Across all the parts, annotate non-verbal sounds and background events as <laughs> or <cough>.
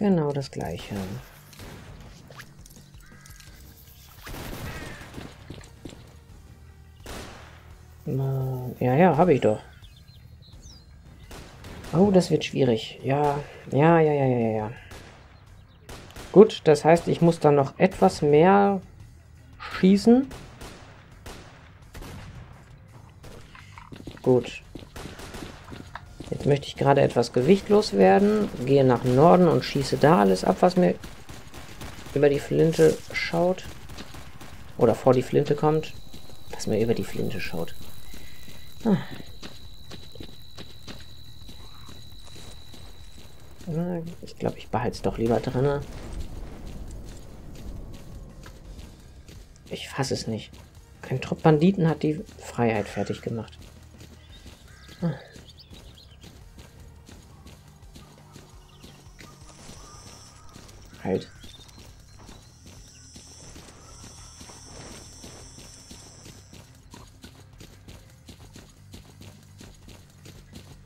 Genau das gleiche. Ja, ja, habe ich doch. Oh, das wird schwierig. Ja, ja, ja, ja, ja, ja. Gut, das heißt, ich muss dann noch etwas mehr schießen. Gut. Möchte ich gerade etwas gewichtlos werden. Gehe nach Norden und schieße da alles ab, was mir über die Flinte schaut. Oder vor die Flinte kommt. Was mir über die Flinte schaut. Ah. Ich glaube, ich behalte es doch lieber drin. Ich fasse es nicht. Ein Trupp Banditen hat die Freiheit fertig gemacht. Halt.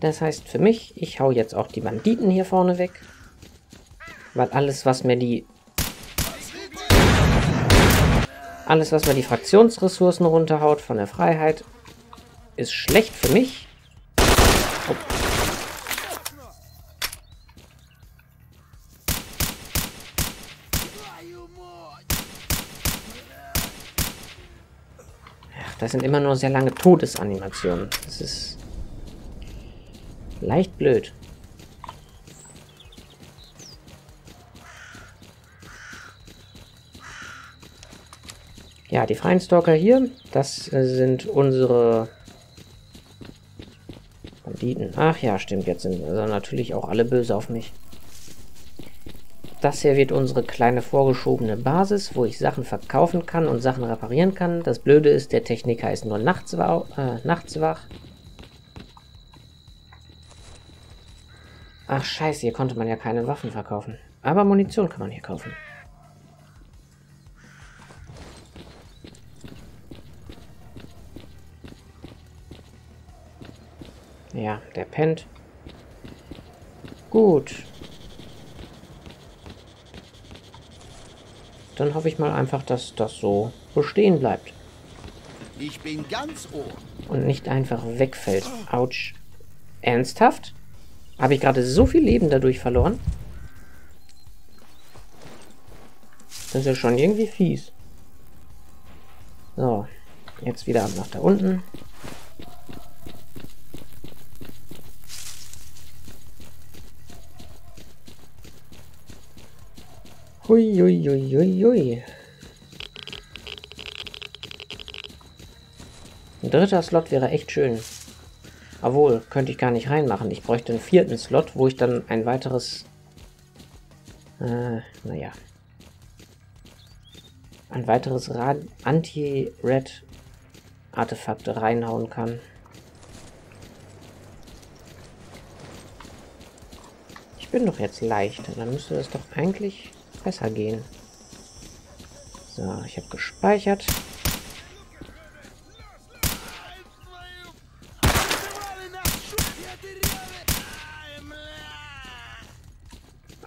Das heißt für mich, ich hau jetzt auch die Banditen hier vorne weg. Weil alles, was mir die... Alles, was mir die Fraktionsressourcen runterhaut von der Freiheit, ist schlecht für mich. Das sind immer nur sehr lange Todesanimationen. Das ist leicht blöd. Ja, die freien Stalker hier, das sind unsere Banditen. Ach ja, stimmt, jetzt sind also natürlich auch alle böse auf mich. Das hier wird unsere kleine vorgeschobene Basis, wo ich Sachen verkaufen kann und Sachen reparieren kann. Das Blöde ist, der Techniker ist nur nachts, äh, nachts wach. Ach scheiße, hier konnte man ja keine Waffen verkaufen. Aber Munition kann man hier kaufen. Ja, der pennt. Gut. Dann hoffe ich mal einfach, dass das so bestehen bleibt. Ich bin ganz ohr. Und nicht einfach wegfällt. Autsch. Ernsthaft? Habe ich gerade so viel Leben dadurch verloren? Das ist ja schon irgendwie fies. So. Jetzt wieder ab nach da unten. Hui, hui, hui, hui, hui. Ein dritter Slot wäre echt schön. Obwohl, könnte ich gar nicht reinmachen. Ich bräuchte einen vierten Slot, wo ich dann ein weiteres... Äh, naja. Ein weiteres Anti-Red-Artefakt reinhauen kann. Ich bin doch jetzt leicht. Dann müsste das doch eigentlich besser gehen. So, ich habe gespeichert.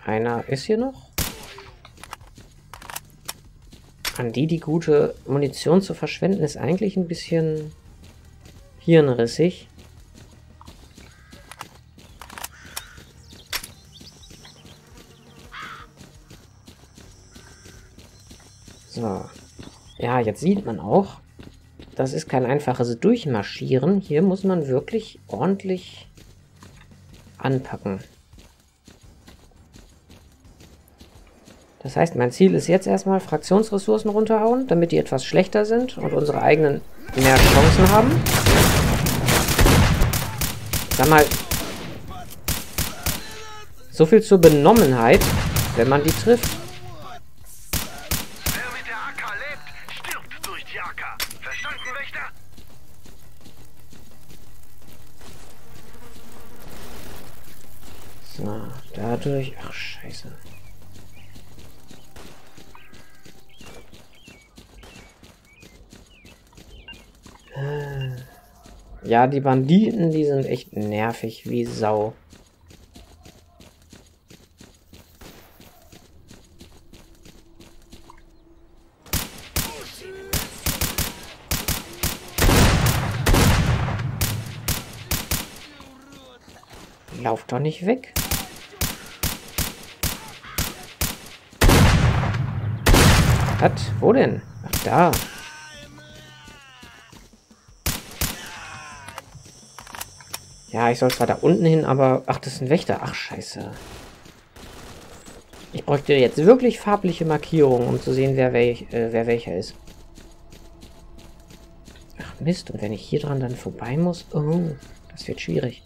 Einer ist hier noch. An die die gute Munition zu verschwenden, ist eigentlich ein bisschen hirnrissig. So. Ja, jetzt sieht man auch, das ist kein einfaches Durchmarschieren. Hier muss man wirklich ordentlich anpacken. Das heißt, mein Ziel ist jetzt erstmal Fraktionsressourcen runterhauen, damit die etwas schlechter sind und unsere eigenen mehr Chancen haben. Sag mal, so viel zur Benommenheit, wenn man die trifft. Ja, die Banditen, die sind echt nervig wie Sau. Lauf doch nicht weg. Was? Wo denn? Ach, da. Ja, ich soll zwar da unten hin, aber... Ach, das ist ein Wächter. Ach, scheiße. Ich bräuchte jetzt wirklich farbliche Markierungen, um zu sehen, wer, welch, äh, wer welcher ist. Ach, Mist. Und wenn ich hier dran dann vorbei muss... Oh, das wird schwierig.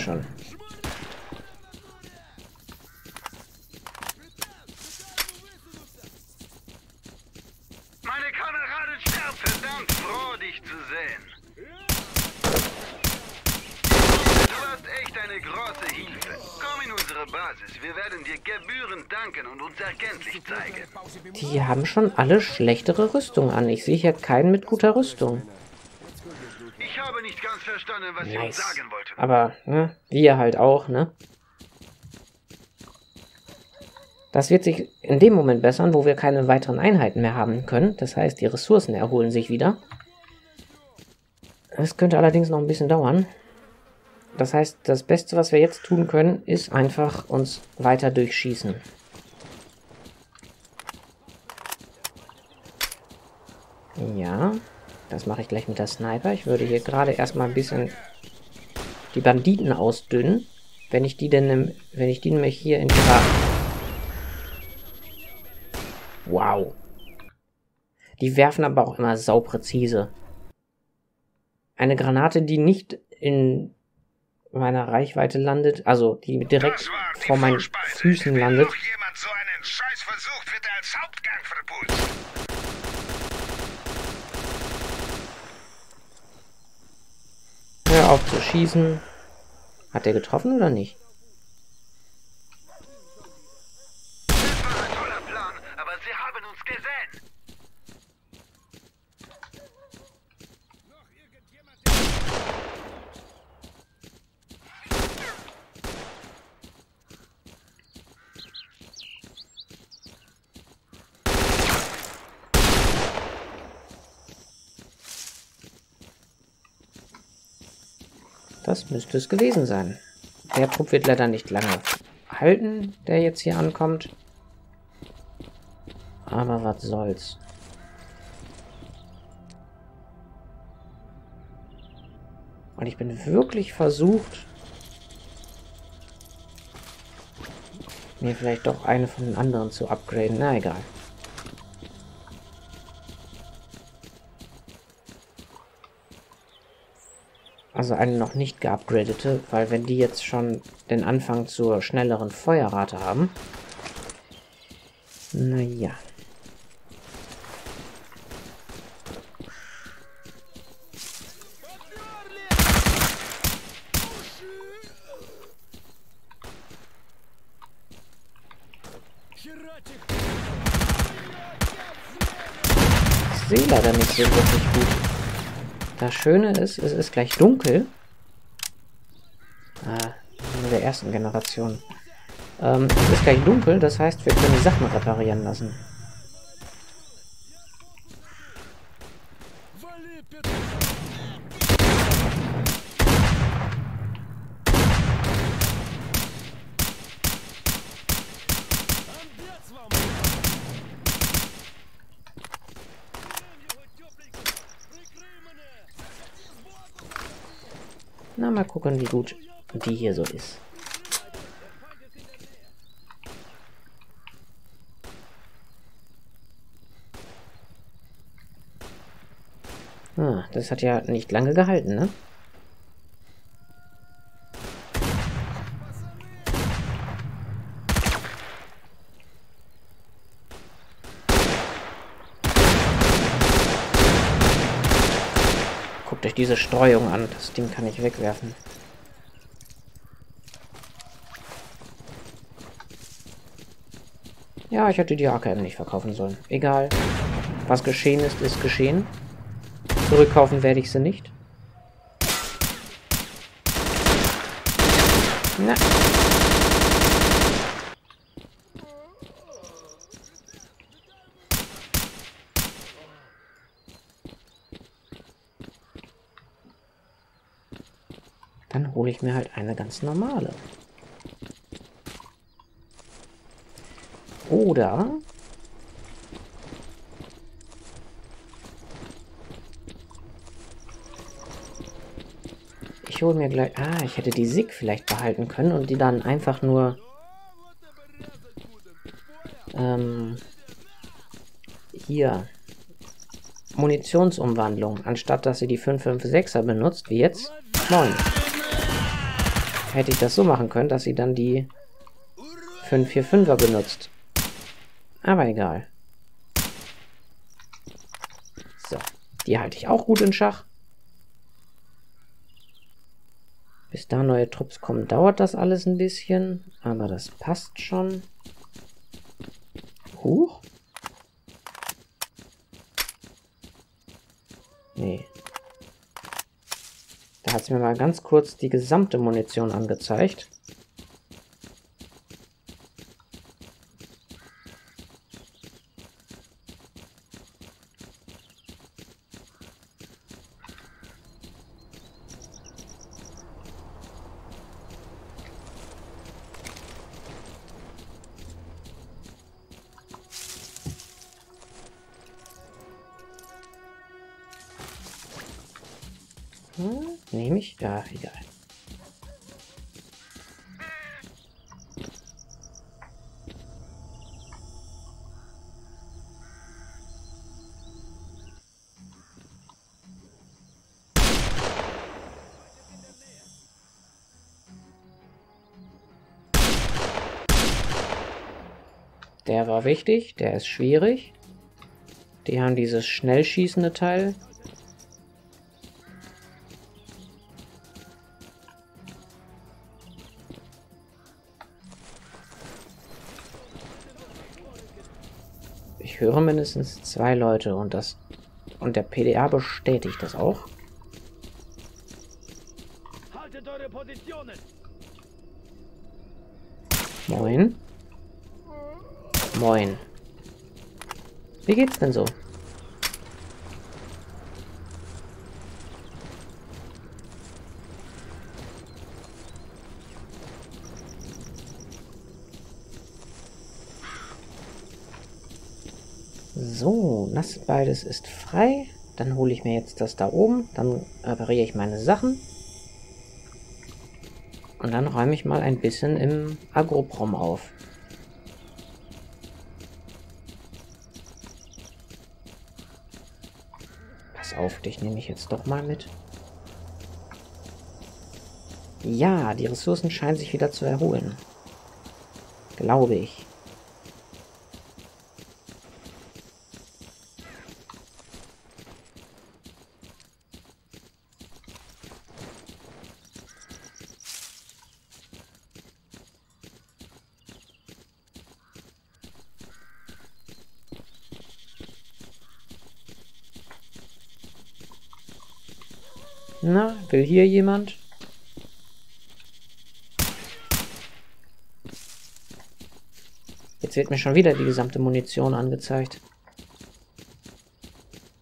Schon. Meine Kameraden sterben verdammt froh, dich zu sehen. Du warst echt eine große Hilfe. Komm in unsere Basis. Wir werden dir gebührend danken und uns erkenntlich zeigen. Die haben schon alle schlechtere Rüstung an. Ich sehe hier keinen mit guter Rüstung habe nicht ganz verstanden, was nice. Uns sagen wollten. Aber, ne, wir halt auch, ne? Das wird sich in dem Moment bessern, wo wir keine weiteren Einheiten mehr haben können. Das heißt, die Ressourcen erholen sich wieder. Es könnte allerdings noch ein bisschen dauern. Das heißt, das Beste, was wir jetzt tun können, ist einfach uns weiter durchschießen. Ja. Das mache ich gleich mit der Sniper. Ich würde hier gerade erstmal ein bisschen die Banditen ausdünnen. Wenn ich die denn, wenn ich die nämlich hier in ihrer... Wow. Die werfen aber auch immer saupräzise. Eine Granate, die nicht in meiner Reichweite landet, also die direkt vor meinen Füßen landet. Wenn jemand so einen Scheiß versucht, wird er als Hauptgang verpult. Hör auf zu schießen. Hat er getroffen oder nicht? Das müsste es gewesen sein. Der Trupp wird leider nicht lange halten, der jetzt hier ankommt. Aber was soll's. Und ich bin wirklich versucht, mir vielleicht doch eine von den anderen zu upgraden. Na egal. Also eine noch nicht geupgradete, weil wenn die jetzt schon den Anfang zur schnelleren Feuerrate haben. Naja. Ich sehe leider nicht so wirklich gut. Das Schöne ist, es ist gleich dunkel. Ah, nur der ersten Generation. Ähm, es ist gleich dunkel, das heißt, wir können die Sachen reparieren lassen. Mal gucken, wie gut die hier so ist. Ah, das hat ja nicht lange gehalten, ne? Diese Streuung an. Das Ding kann ich wegwerfen. Ja, ich hätte die AKM nicht verkaufen sollen. Egal. Was geschehen ist, ist geschehen. Zurückkaufen werde ich sie nicht. Na. Hole ich mir halt eine ganz normale. Oder ich hole mir gleich... Ah, ich hätte die SIG vielleicht behalten können und die dann einfach nur... Ähm, hier. Munitionsumwandlung. Anstatt dass sie die 556er benutzt, wie jetzt. Moin. Hätte ich das so machen können, dass sie dann die 545er benutzt. Aber egal. So. Die halte ich auch gut in Schach. Bis da neue Trupps kommen, dauert das alles ein bisschen. Aber das passt schon. Huch. Nee. Hat es mir mal ganz kurz die gesamte Munition angezeigt. Der war wichtig, der ist schwierig. Die haben dieses schnell schießende Teil. Ich höre mindestens zwei Leute und das und der PDA bestätigt das auch. Haltet eure Positionen! Moin. Moin. Wie geht's denn so? So, das beides ist frei. Dann hole ich mir jetzt das da oben. Dann repariere ich meine Sachen. Und dann räume ich mal ein bisschen im Agroprom auf. Auf, dich nehme ich jetzt doch mal mit. Ja, die Ressourcen scheinen sich wieder zu erholen. Glaube ich. Na, will hier jemand? Jetzt wird mir schon wieder die gesamte Munition angezeigt.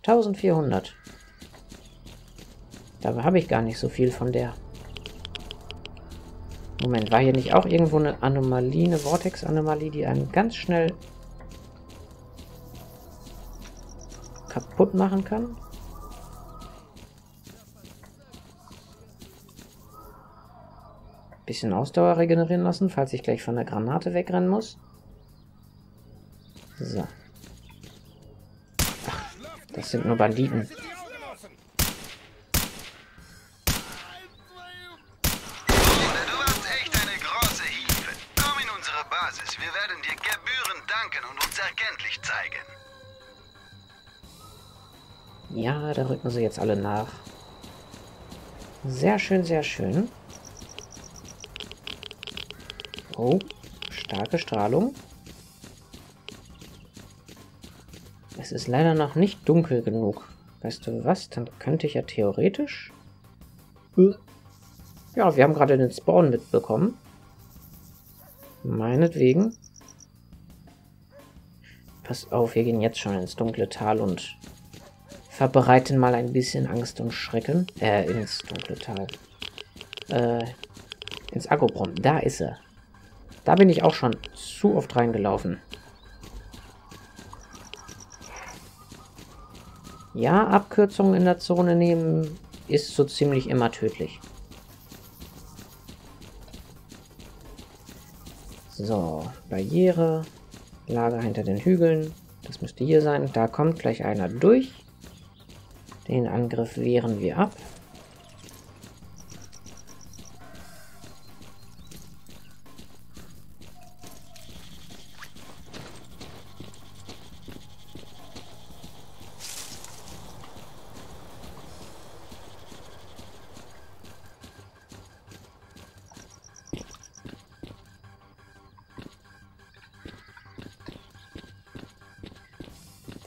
1400. Dabei habe ich gar nicht so viel von der. Moment, war hier nicht auch irgendwo eine Anomalie, eine Vortex-Anomalie, die einen ganz schnell kaputt machen kann? Bisschen Ausdauer regenerieren lassen, falls ich gleich von der Granate wegrennen muss. So. Ach, das sind nur Banditen. Ja, da rücken sie jetzt alle nach. Sehr schön, sehr schön. Oh, starke Strahlung. Es ist leider noch nicht dunkel genug. Weißt du was? Dann könnte ich ja theoretisch... Ja, wir haben gerade den Spawn mitbekommen. Meinetwegen. Pass auf, wir gehen jetzt schon ins dunkle Tal und verbreiten mal ein bisschen Angst und Schrecken. Äh, ins dunkle Tal. Äh, ins Agobrom. Da ist er. Da bin ich auch schon zu oft reingelaufen. Ja, Abkürzungen in der Zone nehmen ist so ziemlich immer tödlich. So, Barriere, Lager hinter den Hügeln. Das müsste hier sein. Da kommt gleich einer durch. Den Angriff wehren wir ab.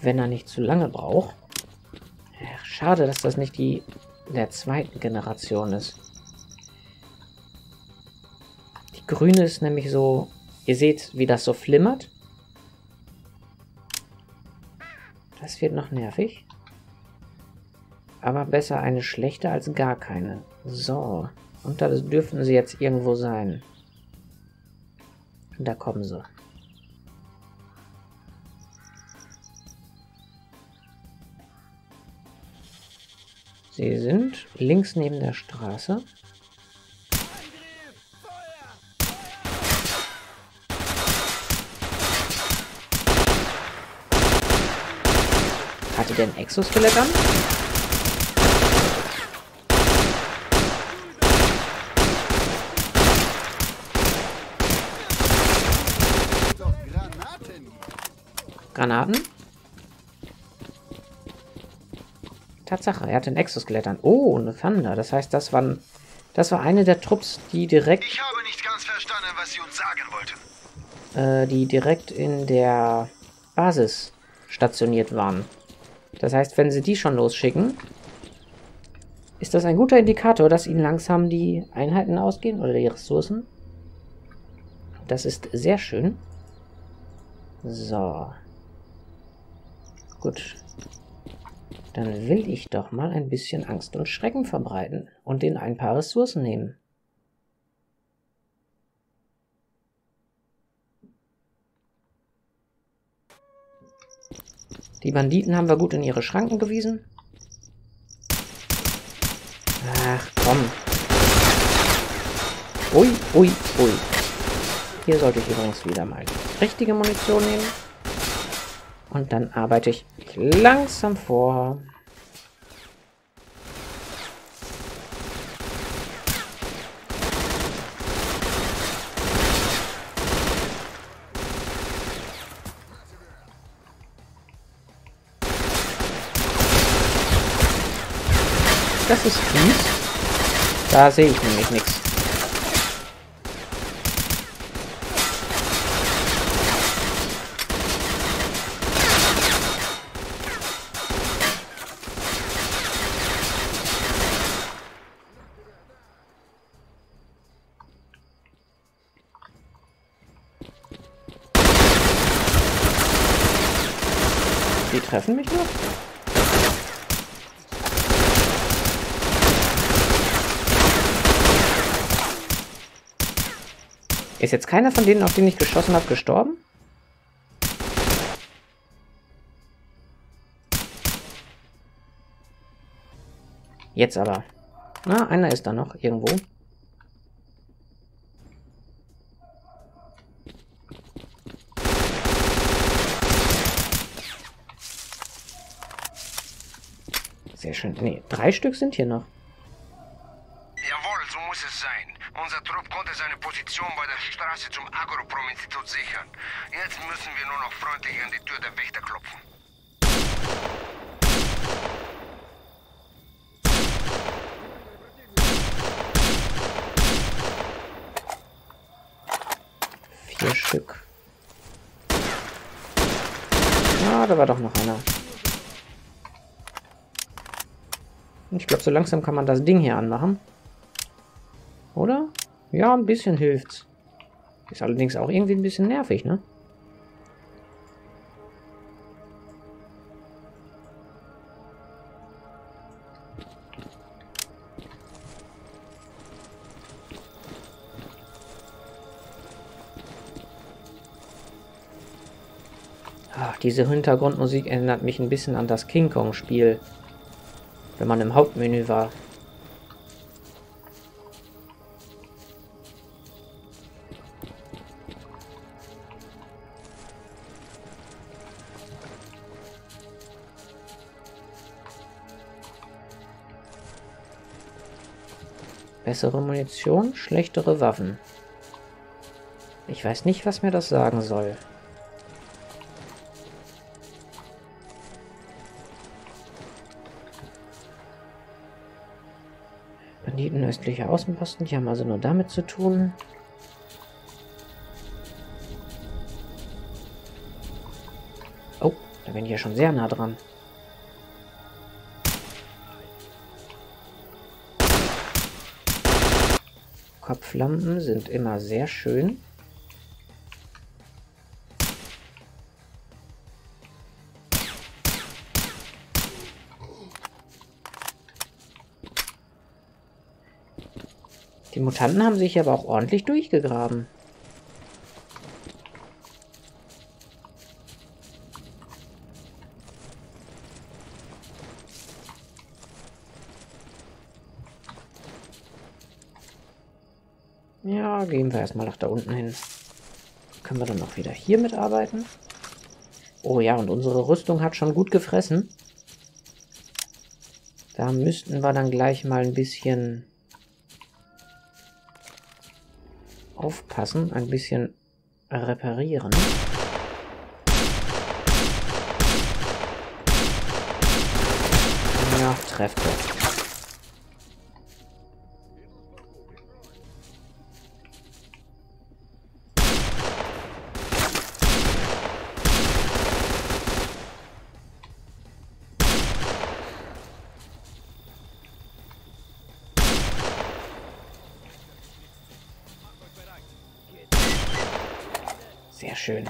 Wenn er nicht zu lange braucht. Schade, dass das nicht die der zweiten Generation ist. Die grüne ist nämlich so... Ihr seht, wie das so flimmert. Das wird noch nervig. Aber besser eine schlechte als gar keine. So. Und da dürfen sie jetzt irgendwo sein. Da kommen sie. Sie sind links neben der Straße. Hatte der ein Exoskelett an? Granaten? Tatsache, er hat ein Exoskelett an. Oh, eine Thunder. Das heißt, das waren, das war eine der Trupps, die direkt... Ich habe nicht ganz verstanden, was Sie uns sagen wollten. Äh, die direkt in der Basis stationiert waren. Das heißt, wenn sie die schon losschicken, ist das ein guter Indikator, dass ihnen langsam die Einheiten ausgehen oder die Ressourcen. Das ist sehr schön. So. Gut. Dann will ich doch mal ein bisschen Angst und Schrecken verbreiten und den ein paar Ressourcen nehmen. Die Banditen haben wir gut in ihre Schranken gewiesen. Ach, komm. Ui, ui, ui. Hier sollte ich übrigens wieder mal richtige Munition nehmen. Und dann arbeite ich langsam vor. Das ist fies. Da sehe ich nämlich nichts. Die treffen mich noch? Ist jetzt keiner von denen, auf den ich geschossen habe, gestorben? Jetzt aber. Na, einer ist da noch irgendwo. Sehr schön. Nee, drei Stück sind hier noch. Jawohl, so muss es sein. Unser Trupp Position bei der Straße zum Agroprom-Institut sichern. Jetzt müssen wir nur noch freundlich an die Tür der Wächter klopfen. Vier Stück. Ah, da war doch noch einer. Ich glaube, so langsam kann man das Ding hier anmachen. Oder? Ja, ein bisschen hilft's. Ist allerdings auch irgendwie ein bisschen nervig, ne? Ach, diese Hintergrundmusik erinnert mich ein bisschen an das King Kong-Spiel, wenn man im Hauptmenü war. Bessere Munition, schlechtere Waffen. Ich weiß nicht, was mir das sagen soll. Banditen östlicher Außenposten, die haben also nur damit zu tun. Oh, da bin ich ja schon sehr nah dran. Kopflampen sind immer sehr schön. Die Mutanten haben sich aber auch ordentlich durchgegraben. Ja, gehen wir erstmal nach da unten hin. Können wir dann auch wieder hier mitarbeiten? Oh ja, und unsere Rüstung hat schon gut gefressen. Da müssten wir dann gleich mal ein bisschen aufpassen, ein bisschen reparieren. Ja, trefft das. Schön.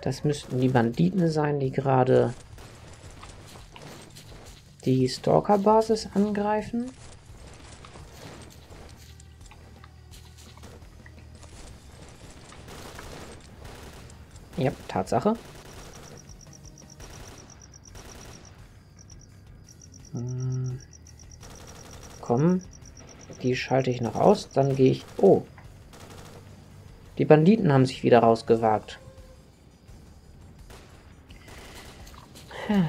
Das müssten die Banditen sein, die gerade die Stalker-Basis angreifen. Ja, Tatsache. Hm. Komm, die schalte ich noch aus, dann gehe ich... Oh, die Banditen haben sich wieder rausgewagt. Hm.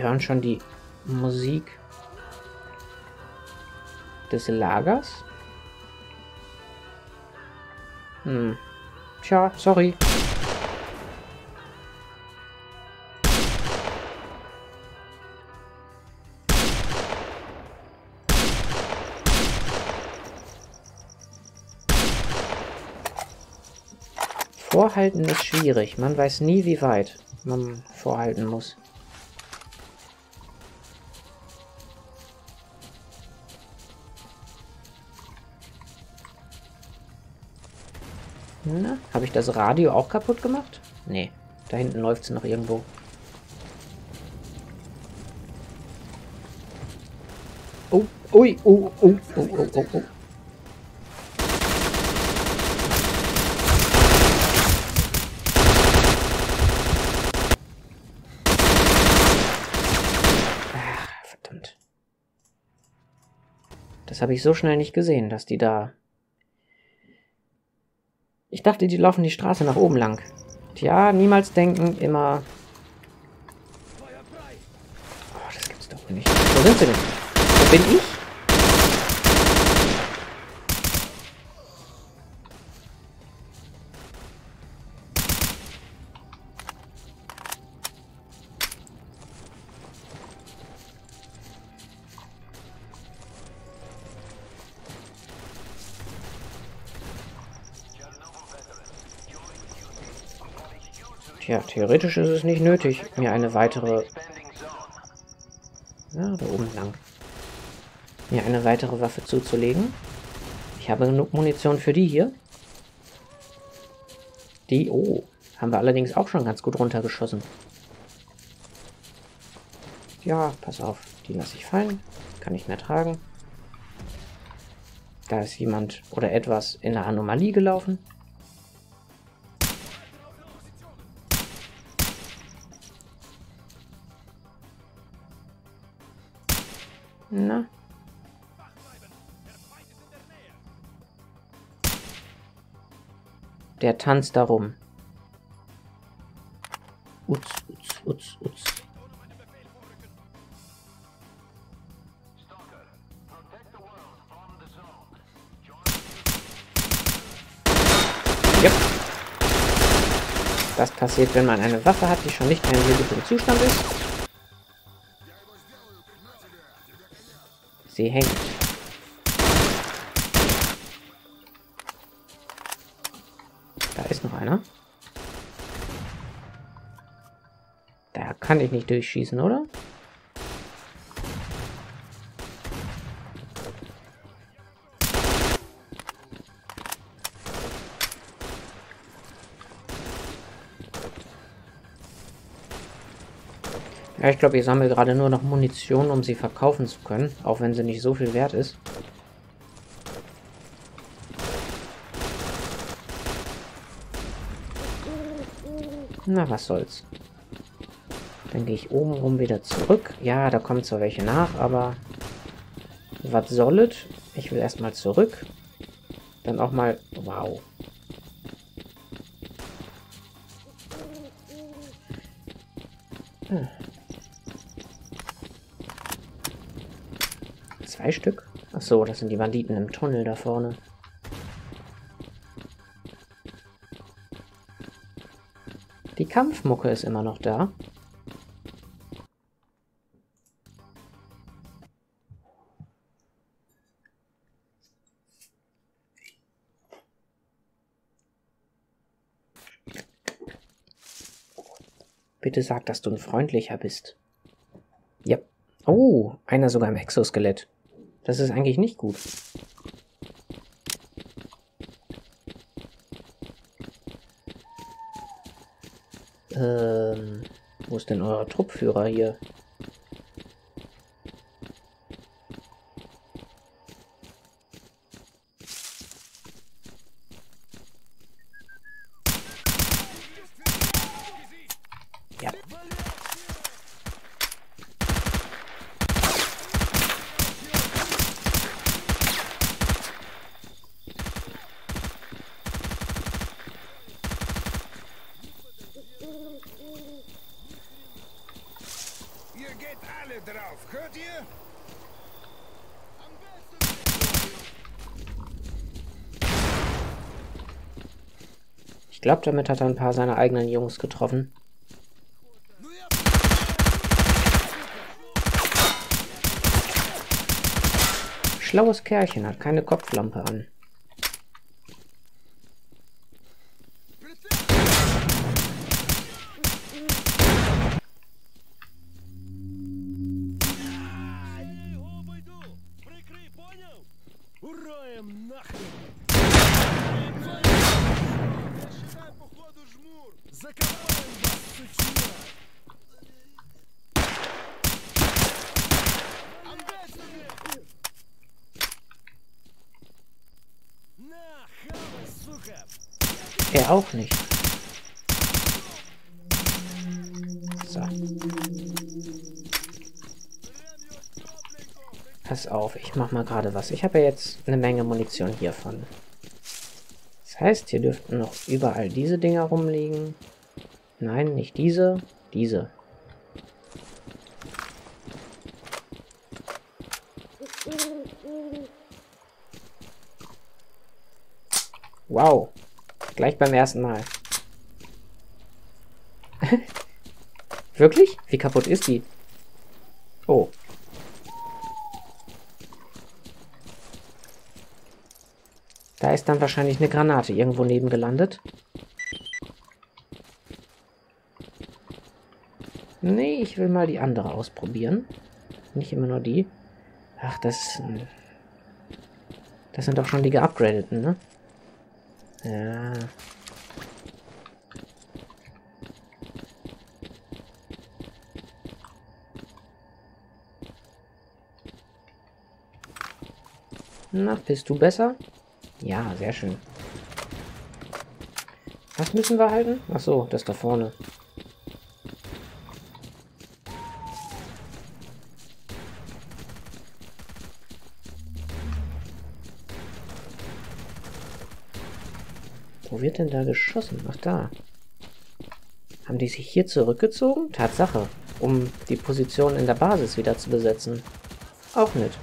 Wir hören schon die Musik des Lagers. Hm. Tja, sorry. Vorhalten ist schwierig. Man weiß nie, wie weit man vorhalten muss. Na, habe ich das Radio auch kaputt gemacht? Nee, da hinten läuft es noch irgendwo. Oh, ui, oh, oh, oh, oh, oh, oh. Das habe ich so schnell nicht gesehen, dass die da... Ich dachte, die laufen die Straße nach oben lang. Tja, niemals denken, immer... Oh, das gibt's doch nicht. Wo sind sie denn? Wo bin ich? Tja, theoretisch ist es nicht nötig, mir eine weitere... Ja, da oben lang. Mir eine weitere Waffe zuzulegen. Ich habe genug Munition für die hier. Die, oh, haben wir allerdings auch schon ganz gut runtergeschossen. Ja, pass auf, die lasse ich fallen. Kann ich mehr tragen. Da ist jemand oder etwas in der Anomalie gelaufen. Der tanzt darum. Utz, utz, utz, utz. Yep. Das passiert, wenn man eine Waffe hat, die schon nicht mehr im lebenden Zustand ist. Sie hängt. Einer. Da kann ich nicht durchschießen, oder? Ja, ich glaube, ich sammle gerade nur noch Munition, um sie verkaufen zu können, auch wenn sie nicht so viel wert ist. Na, was soll's. Dann gehe ich oben rum wieder zurück. Ja, da kommen zwar welche nach, aber was soll Ich will erstmal zurück. Dann auch mal... Wow. Hm. Zwei Stück? Ach so, das sind die Banditen im Tunnel da vorne. Kampfmucke ist immer noch da. Bitte sag, dass du ein freundlicher bist. Ja. Oh, einer sogar im Exoskelett. Das ist eigentlich nicht gut. Ähm, wo ist denn euer Truppführer hier? Hört ihr? Ich glaube, damit hat er ein paar seiner eigenen Jungs getroffen. Schlaues Kerlchen, hat keine Kopflampe an. Auch nicht. So. pass auf, ich mach mal gerade was. Ich habe ja jetzt eine Menge Munition hiervon. Das heißt, hier dürften noch überall diese Dinger rumliegen. Nein, nicht diese, diese. Wow. Gleich beim ersten Mal. <laughs> Wirklich? Wie kaputt ist die? Oh. Da ist dann wahrscheinlich eine Granate irgendwo neben gelandet. Nee, ich will mal die andere ausprobieren. Nicht immer nur die. Ach, das... Das sind doch schon die geupgradeten, ne? Ja. Na, bist du besser? Ja, sehr schön. Was müssen wir halten? Ach so, das da vorne. Wird denn da geschossen? Ach da. Haben die sich hier zurückgezogen? Tatsache. Um die Position in der Basis wieder zu besetzen. Auch nicht.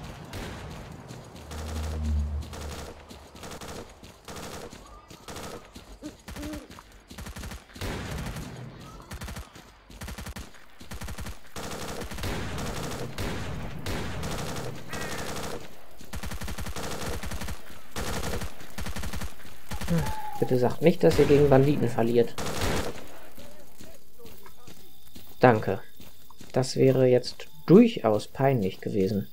Bitte sagt nicht, dass ihr gegen Banditen verliert. Danke. Das wäre jetzt durchaus peinlich gewesen.